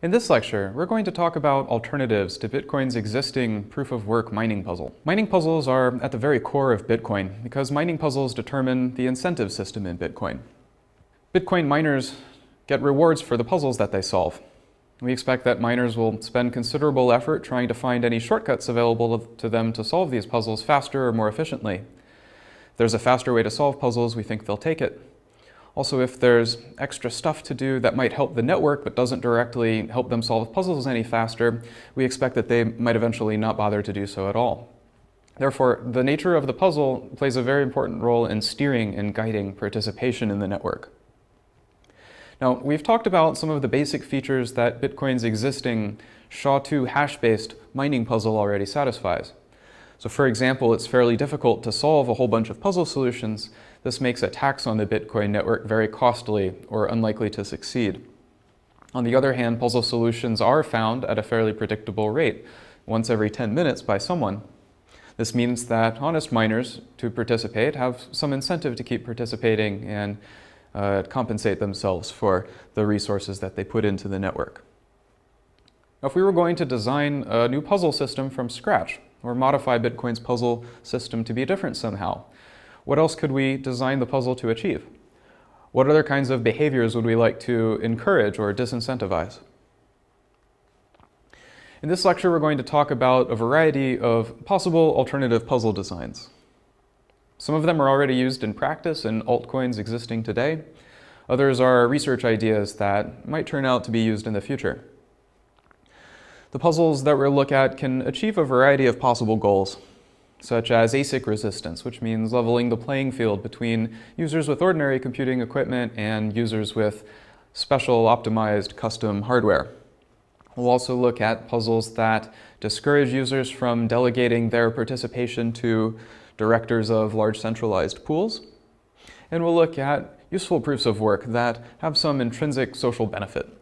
In this lecture, we're going to talk about alternatives to Bitcoin's existing proof-of-work mining puzzle. Mining puzzles are at the very core of Bitcoin because mining puzzles determine the incentive system in Bitcoin. Bitcoin miners get rewards for the puzzles that they solve. We expect that miners will spend considerable effort trying to find any shortcuts available to them to solve these puzzles faster or more efficiently. If there's a faster way to solve puzzles, we think they'll take it. Also, if there's extra stuff to do that might help the network but doesn't directly help them solve puzzles any faster, we expect that they might eventually not bother to do so at all. Therefore, the nature of the puzzle plays a very important role in steering and guiding participation in the network. Now, we've talked about some of the basic features that Bitcoin's existing SHA-2 hash-based mining puzzle already satisfies. So for example, it's fairly difficult to solve a whole bunch of puzzle solutions this makes attacks on the Bitcoin network very costly or unlikely to succeed. On the other hand, puzzle solutions are found at a fairly predictable rate, once every 10 minutes by someone. This means that honest miners, to participate, have some incentive to keep participating and uh, compensate themselves for the resources that they put into the network. Now, if we were going to design a new puzzle system from scratch, or modify Bitcoin's puzzle system to be different somehow, what else could we design the puzzle to achieve? What other kinds of behaviors would we like to encourage or disincentivize? In this lecture, we're going to talk about a variety of possible alternative puzzle designs. Some of them are already used in practice in altcoins existing today. Others are research ideas that might turn out to be used in the future. The puzzles that we'll look at can achieve a variety of possible goals such as ASIC resistance, which means leveling the playing field between users with ordinary computing equipment and users with special optimized custom hardware. We'll also look at puzzles that discourage users from delegating their participation to directors of large centralized pools. And we'll look at useful proofs of work that have some intrinsic social benefit.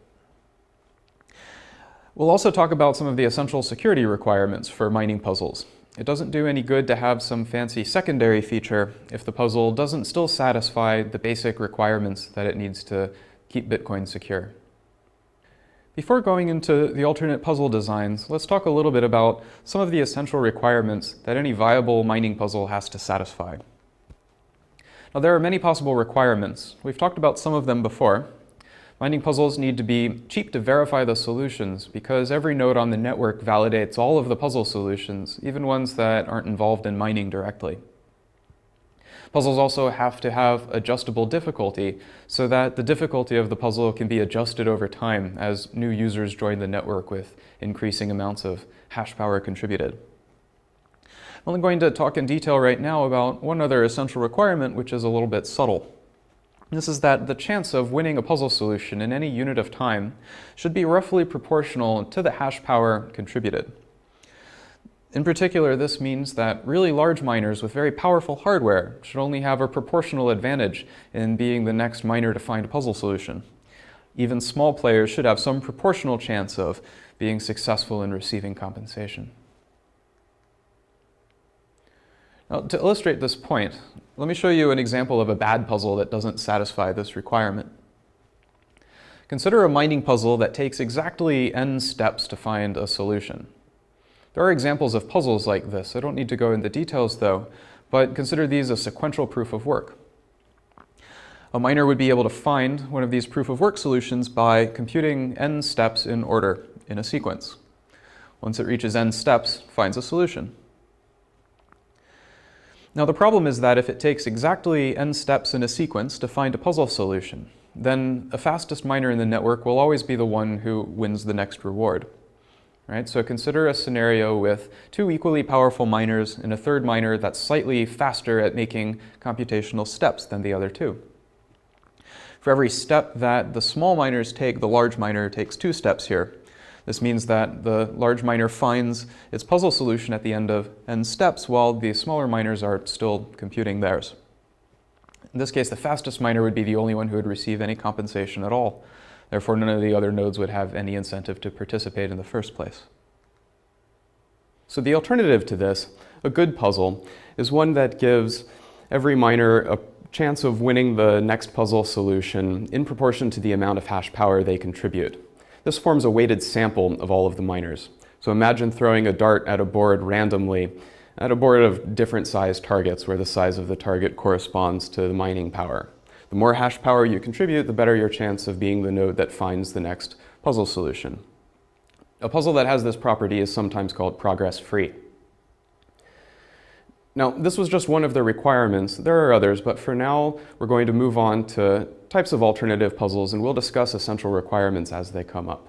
We'll also talk about some of the essential security requirements for mining puzzles, it doesn't do any good to have some fancy secondary feature if the puzzle doesn't still satisfy the basic requirements that it needs to keep Bitcoin secure. Before going into the alternate puzzle designs, let's talk a little bit about some of the essential requirements that any viable mining puzzle has to satisfy. Now there are many possible requirements. We've talked about some of them before, Mining puzzles need to be cheap to verify the solutions because every node on the network validates all of the puzzle solutions, even ones that aren't involved in mining directly. Puzzles also have to have adjustable difficulty so that the difficulty of the puzzle can be adjusted over time as new users join the network with increasing amounts of hash power contributed. I'm only going to talk in detail right now about one other essential requirement which is a little bit subtle. This is that the chance of winning a puzzle solution in any unit of time should be roughly proportional to the hash power contributed. In particular, this means that really large miners with very powerful hardware should only have a proportional advantage in being the next miner to find a puzzle solution. Even small players should have some proportional chance of being successful in receiving compensation. Now, to illustrate this point, let me show you an example of a bad puzzle that doesn't satisfy this requirement. Consider a mining puzzle that takes exactly n steps to find a solution. There are examples of puzzles like this. I don't need to go into details though, but consider these a sequential proof of work. A miner would be able to find one of these proof of work solutions by computing n steps in order in a sequence. Once it reaches n steps, finds a solution. Now the problem is that if it takes exactly n steps in a sequence to find a puzzle solution, then the fastest miner in the network will always be the one who wins the next reward. Right? So consider a scenario with two equally powerful miners and a third miner that's slightly faster at making computational steps than the other two. For every step that the small miners take, the large miner takes two steps here. This means that the large miner finds its puzzle solution at the end of n steps while the smaller miners are still computing theirs. In this case, the fastest miner would be the only one who would receive any compensation at all. Therefore, none of the other nodes would have any incentive to participate in the first place. So the alternative to this, a good puzzle, is one that gives every miner a chance of winning the next puzzle solution in proportion to the amount of hash power they contribute. This forms a weighted sample of all of the miners. So imagine throwing a dart at a board randomly at a board of different sized targets where the size of the target corresponds to the mining power. The more hash power you contribute, the better your chance of being the node that finds the next puzzle solution. A puzzle that has this property is sometimes called progress-free. Now, this was just one of the requirements. There are others, but for now, we're going to move on to types of alternative puzzles, and we'll discuss essential requirements as they come up.